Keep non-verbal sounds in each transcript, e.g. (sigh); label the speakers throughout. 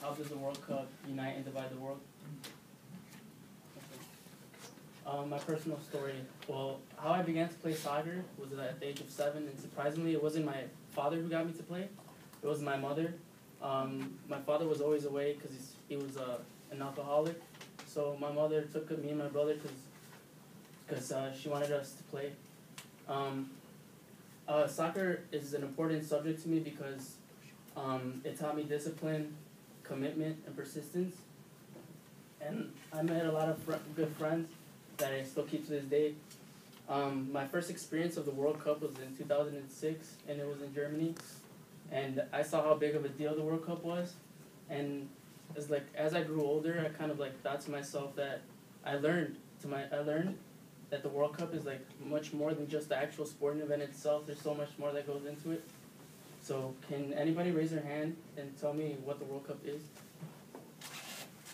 Speaker 1: how does the World Cup unite and divide the world? Um, my personal story. Well, how I began to play soccer was at the age of seven, and surprisingly, it wasn't my father who got me to play. It was my mother. Um, my father was always away because he was uh, an alcoholic. So my mother took me and my brother because because uh, she wanted us to play. Um, uh, soccer is an important subject to me because um, it taught me discipline, commitment, and persistence. And I met a lot of fr- good friends that I still keep to this day. Um, my first experience of the World Cup was in 2006, and it was in Germany. And I saw how big of a deal the World Cup was. And as like as I grew older, I kind of like thought to myself that I learned to my I learned that the World Cup is like much more than just the actual sporting event itself. There's so much more that goes into it. So can anybody raise their hand and tell me what the World Cup is?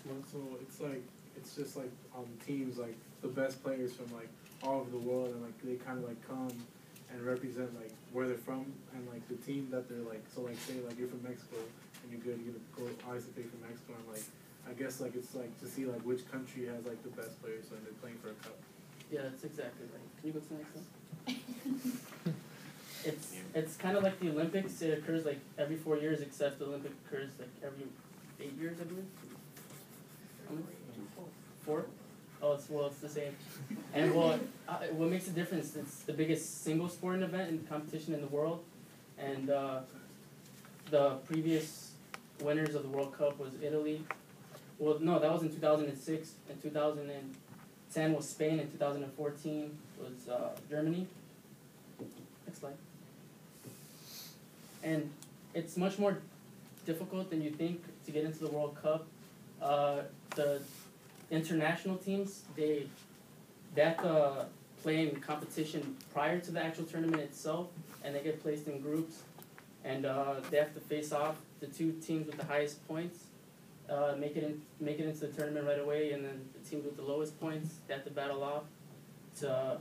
Speaker 2: Well, so it's like it's just like um teams like the best players from like all over the world and like they kind of like come and represent like where they're from and like the team that they're like so like say like you're from Mexico and you're good you're gonna go obviously play for Mexico and like I guess like it's like to see like which country has like the best players and they're playing for a cup.
Speaker 1: Yeah, that's exactly right. Can you go to the next one? (laughs) It's kind of like the Olympics. It occurs like every four years, except the Olympic occurs like every eight years, I believe. Four. Oh, it's well, it's the same. And well, uh, what makes a difference? It's the biggest single sporting event and competition in the world, and uh, the previous winners of the World Cup was Italy. Well, no, that was in two thousand and six. In two thousand and ten was Spain. In two thousand and fourteen was uh, Germany. Next slide. And it's much more difficult than you think to get into the World Cup. Uh, the international teams, they, have to play in competition prior to the actual tournament itself, and they get placed in groups, and uh, they have to face off the two teams with the highest points, uh, make it in, make it into the tournament right away, and then the teams with the lowest points they have to battle off to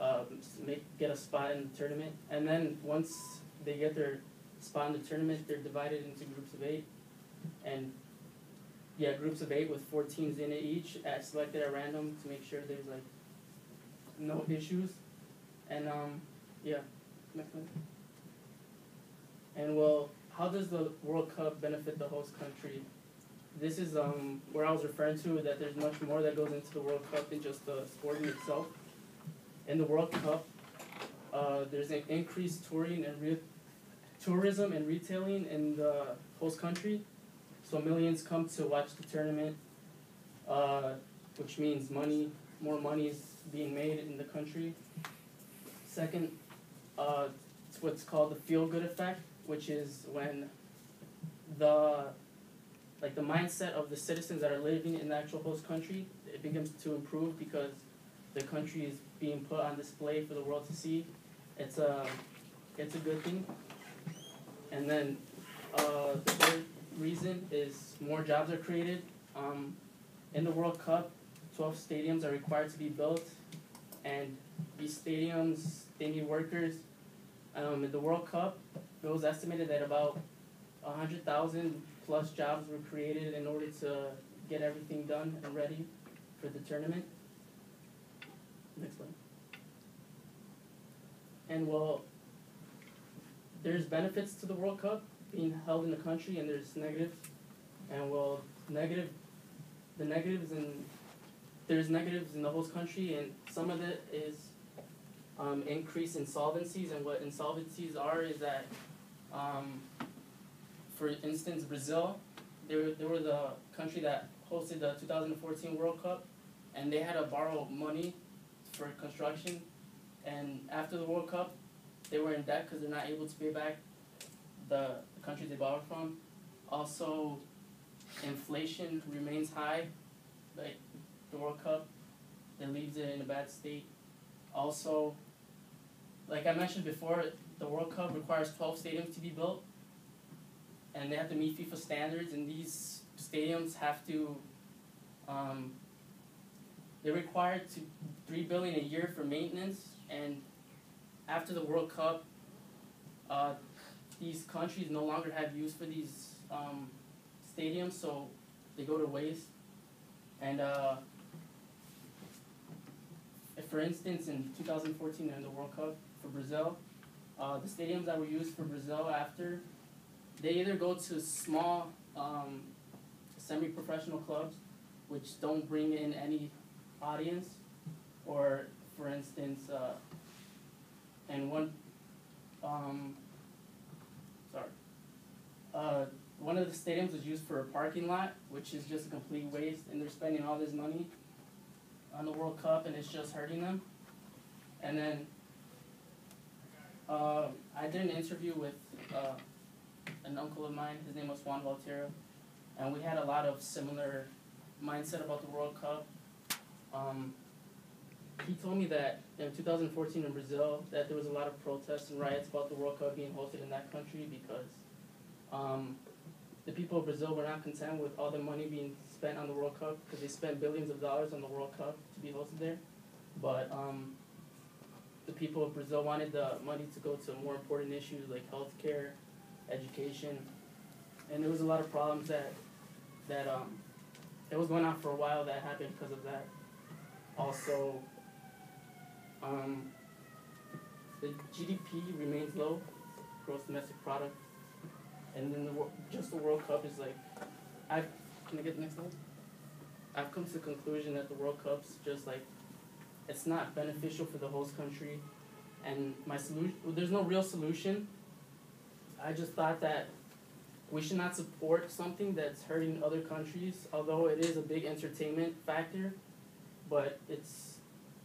Speaker 1: uh, make get a spot in the tournament, and then once they get their spot in the tournament, they're divided into groups of eight, and yeah, groups of eight with four teams in it each, at selected at random to make sure there's like no issues, and um, yeah, next one. And well, how does the World Cup benefit the host country? This is um where I was referring to that there's much more that goes into the World Cup than just the sporting itself. In the World Cup, uh, there's an increased touring and re- tourism and retailing in the host country. So millions come to watch the tournament, uh, which means money, more money is being made in the country. Second, uh, it's what's called the feel-good effect, which is when the like the mindset of the citizens that are living in the actual host country it begins to improve because the country is being put on display for the world to see. It's a it's a good thing. And then uh, the third reason is more jobs are created. Um, in the World Cup, 12 stadiums are required to be built, and these stadiums they need workers. Um, in the World Cup, it was estimated that about 100,000 plus jobs were created in order to get everything done and ready for the tournament. Next one. And well, there's benefits to the World Cup being held in the country, and there's negatives. And well, negative, the negatives and there's negatives in the host country, and some of it is um, increase insolvencies. And what insolvencies are is that, um, for instance, Brazil, they were, they were the country that hosted the 2014 World Cup, and they had to borrow money for construction. And after the World Cup, they were in debt because they're not able to pay back the, the countries they borrowed from. Also, inflation remains high, like the World Cup, that leaves it in a bad state. Also, like I mentioned before, the World Cup requires 12 stadiums to be built, and they have to meet FIFA standards, and these stadiums have to, um, they're required to three billion a year for maintenance, and after the World Cup, uh, these countries no longer have use for these um, stadiums, so they go to waste. And uh, for instance in 2014 in the World Cup for Brazil, uh, the stadiums that were used for Brazil after, they either go to small um, semi-professional clubs, which don't bring in any audience, or for instance, uh, and one, um, sorry, uh, one of the stadiums was used for a parking lot, which is just a complete waste, and they're spending all this money on the World Cup, and it's just hurting them. And then, uh, I did an interview with uh, an uncle of mine. His name was Juan Valtero, and we had a lot of similar mindset about the World Cup. Um, he told me that in 2014 in Brazil, that there was a lot of protests and riots about the World Cup being hosted in that country because um, the people of Brazil were not content with all the money being spent on the World Cup because they spent billions of dollars on the World Cup to be hosted there. But um, the people of Brazil wanted the money to go to more important issues like healthcare, education, and there was a lot of problems that that um, it was going on for a while that happened because of that. Also, um, the GDP remains low, gross domestic product, and then the just the World Cup is like, I've can I get the next slide? I've come to the conclusion that the World Cup's just like, it's not beneficial for the host country, and my solution there's no real solution. I just thought that we should not support something that's hurting other countries, although it is a big entertainment factor, but it's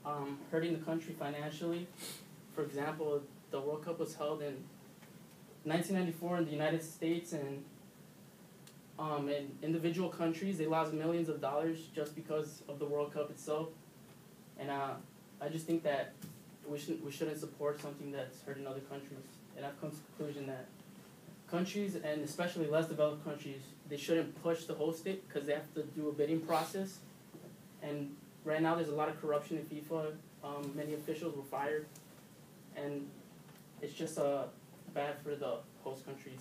Speaker 1: um, hurting the country financially. For example, the World Cup was held in 1994 in the United States, and um, in individual countries they lost millions of dollars just because of the World Cup itself. And uh, I just think that we shouldn't we shouldn't support something that's hurting other countries. And I've come to the conclusion that countries and especially less developed countries they shouldn't push to host it because they have to do a bidding process. And right now there's a lot of corruption in FIFA. Um, many officials were fired, and it's just uh, bad for the host countries.